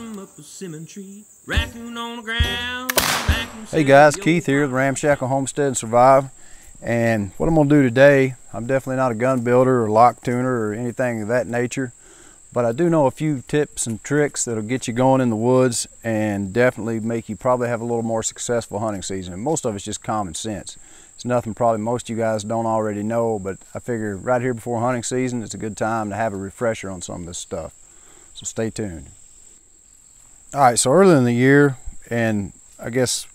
up a raccoon on the ground. Hey guys, Keith here with Ramshackle Homestead and Survive. And what I'm gonna do today, I'm definitely not a gun builder or lock tuner or anything of that nature, but I do know a few tips and tricks that'll get you going in the woods and definitely make you probably have a little more successful hunting season. And most of it's just common sense. It's nothing probably most of you guys don't already know, but I figure right here before hunting season, it's a good time to have a refresher on some of this stuff. So stay tuned. All right, so early in the year, and I guess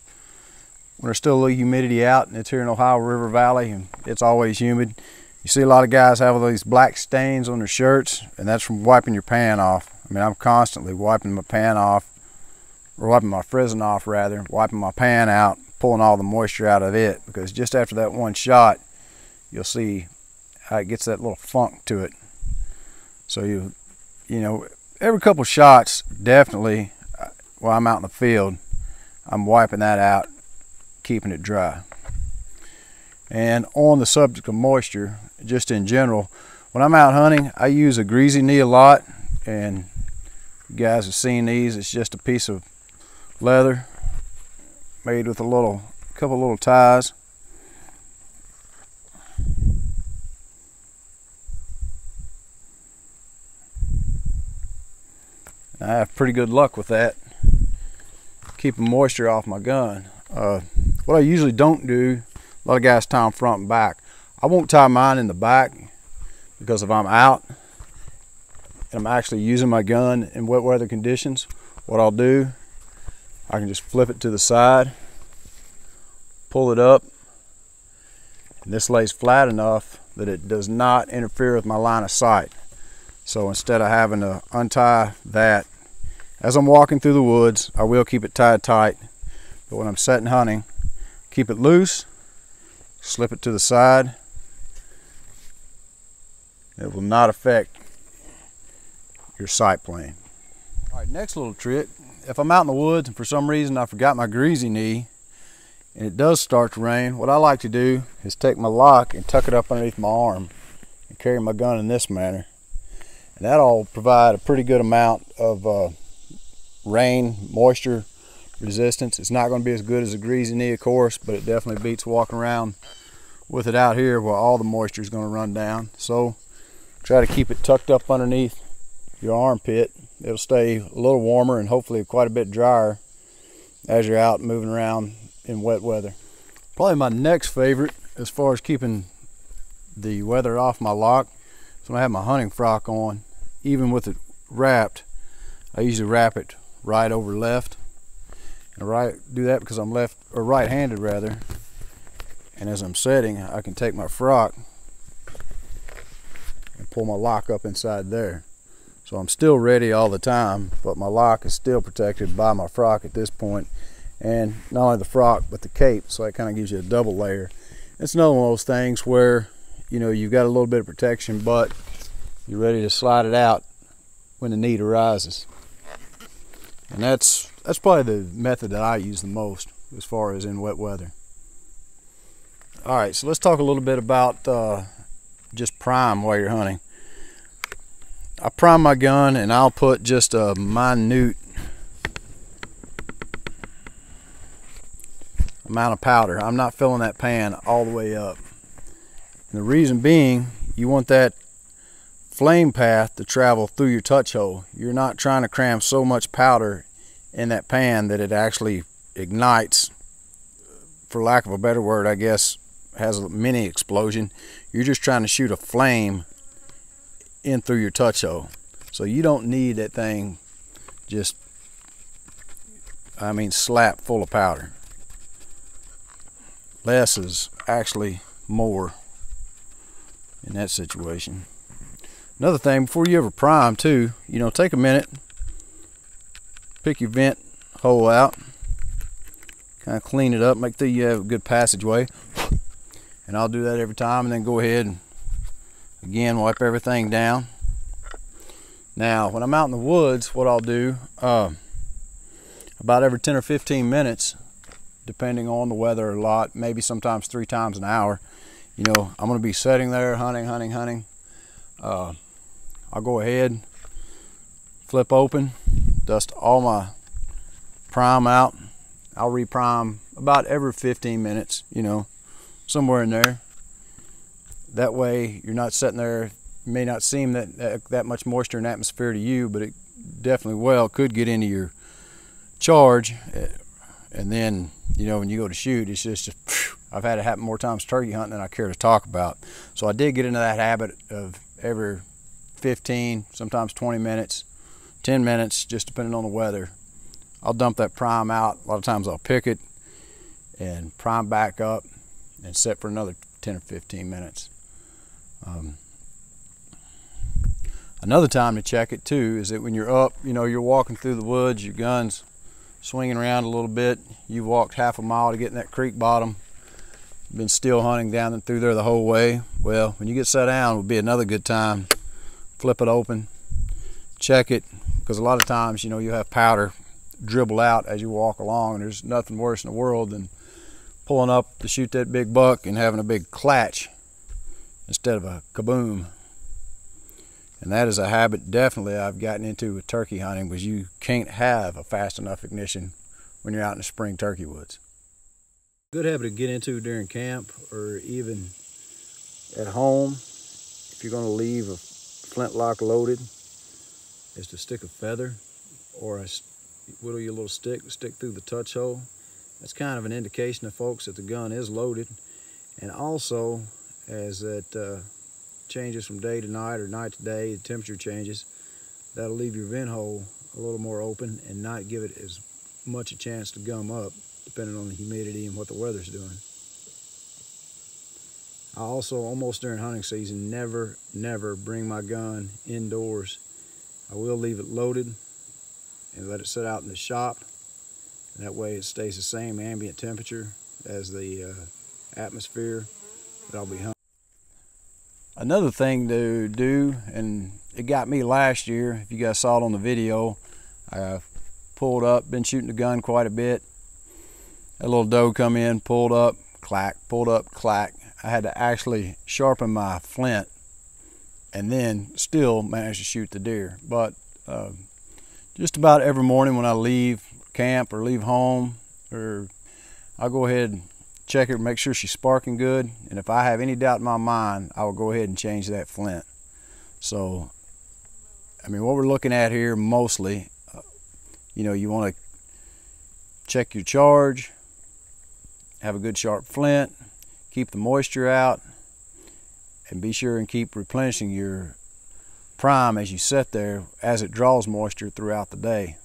when there's still a little humidity out, and it's here in Ohio River Valley, and it's always humid, you see a lot of guys have all these black stains on their shirts, and that's from wiping your pan off. I mean, I'm constantly wiping my pan off, or wiping my frizzen off rather, wiping my pan out, pulling all the moisture out of it because just after that one shot you'll see how it gets that little funk to it so you you know every couple shots definitely while I'm out in the field I'm wiping that out keeping it dry. And on the subject of moisture just in general when I'm out hunting I use a greasy knee a lot and you guys have seen these it's just a piece of leather made with a little couple little ties. I have pretty good luck with that keeping moisture off my gun uh, what I usually don't do a lot of guys tie them front and back I won't tie mine in the back because if I'm out and I'm actually using my gun in wet weather conditions what I'll do I can just flip it to the side, pull it up, and this lays flat enough that it does not interfere with my line of sight. So instead of having to untie that, as I'm walking through the woods, I will keep it tied tight, but when I'm setting hunting, keep it loose, slip it to the side. It will not affect your sight plane. All right, next little trick if I'm out in the woods and for some reason I forgot my greasy knee and it does start to rain, what I like to do is take my lock and tuck it up underneath my arm and carry my gun in this manner. And that'll provide a pretty good amount of uh, rain, moisture resistance. It's not going to be as good as a greasy knee, of course, but it definitely beats walking around with it out here where all the moisture is going to run down. So try to keep it tucked up underneath your armpit it'll stay a little warmer and hopefully quite a bit drier as you're out moving around in wet weather. Probably my next favorite as far as keeping the weather off my lock is when I have my hunting frock on, even with it wrapped, I usually wrap it right over left. And right do that because I'm left or right-handed rather. And as I'm setting, I can take my frock and pull my lock up inside there. So I'm still ready all the time, but my lock is still protected by my frock at this point. And not only the frock, but the cape, so it kind of gives you a double layer. It's another one of those things where, you know, you've got a little bit of protection, but you're ready to slide it out when the need arises. And that's that's probably the method that I use the most as far as in wet weather. All right, so let's talk a little bit about uh, just prime while you're hunting. I prime my gun and I'll put just a minute amount of powder. I'm not filling that pan all the way up. And the reason being, you want that flame path to travel through your touch hole. You're not trying to cram so much powder in that pan that it actually ignites, for lack of a better word, I guess, has a mini explosion. You're just trying to shoot a flame in through your touch hole. So you don't need that thing just, I mean, slap full of powder. Less is actually more in that situation. Another thing, before you ever prime too, you know, take a minute, pick your vent hole out, kind of clean it up, make sure you have a good passageway. And I'll do that every time and then go ahead and Again, wipe everything down. Now, when I'm out in the woods, what I'll do, uh, about every 10 or 15 minutes, depending on the weather a lot, maybe sometimes three times an hour, you know, I'm going to be sitting there hunting, hunting, hunting. Uh, I'll go ahead, flip open, dust all my prime out. I'll reprime about every 15 minutes, you know, somewhere in there. That way you're not sitting there, may not seem that, that, that much moisture and atmosphere to you, but it definitely well could get into your charge. Eh, and then, you know, when you go to shoot, it's just, just I've had it happen more times turkey hunting than I care to talk about. So I did get into that habit of every 15, sometimes 20 minutes, 10 minutes, just depending on the weather, I'll dump that prime out. A lot of times I'll pick it and prime back up and set for another 10 or 15 minutes. Um, another time to check it too is that when you're up, you know, you're walking through the woods, your gun's swinging around a little bit. You've walked half a mile to get in that creek bottom. Been still hunting down and through there the whole way. Well, when you get set down, would be another good time. Flip it open, check it, because a lot of times, you know, you have powder dribble out as you walk along. And there's nothing worse in the world than pulling up to shoot that big buck and having a big clatch instead of a kaboom. And that is a habit definitely I've gotten into with turkey hunting because you can't have a fast enough ignition when you're out in the spring turkey woods. Good habit to get into during camp or even at home if you're going to leave a flintlock loaded is to stick a feather or a whittle your little stick stick through the touch hole. That's kind of an indication to folks that the gun is loaded. And also, as it uh, changes from day to night or night to day, the temperature changes, that'll leave your vent hole a little more open and not give it as much a chance to gum up, depending on the humidity and what the weather's doing. I also, almost during hunting season, never, never bring my gun indoors. I will leave it loaded and let it sit out in the shop. And that way it stays the same ambient temperature as the uh, atmosphere that I'll be hunting. Another thing to do, and it got me last year, if you guys saw it on the video, I pulled up, been shooting the gun quite a bit. A little doe come in, pulled up, clack, pulled up, clack. I had to actually sharpen my flint and then still manage to shoot the deer. But uh, just about every morning when I leave camp or leave home, or I'll go ahead and check her, make sure she's sparking good. And if I have any doubt in my mind, I will go ahead and change that flint. So, I mean, what we're looking at here mostly, uh, you know, you want to check your charge, have a good sharp flint, keep the moisture out, and be sure and keep replenishing your prime as you sit there as it draws moisture throughout the day.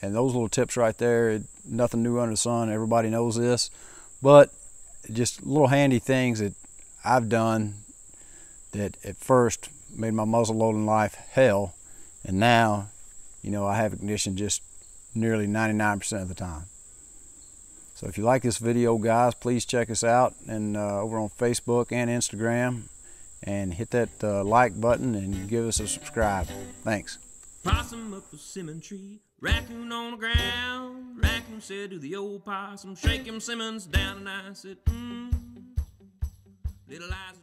And those little tips right there, nothing new under the sun. Everybody knows this, but just little handy things that I've done that at first made my muzzle loading life hell, and now, you know, I have ignition just nearly 99% of the time. So if you like this video, guys, please check us out and uh, over on Facebook and Instagram and hit that uh, like button and give us a subscribe. Thanks. Possum up a tree, raccoon on the ground. Raccoon said to the old possum, Shake him Simmons down, and I said, mm. Little eyes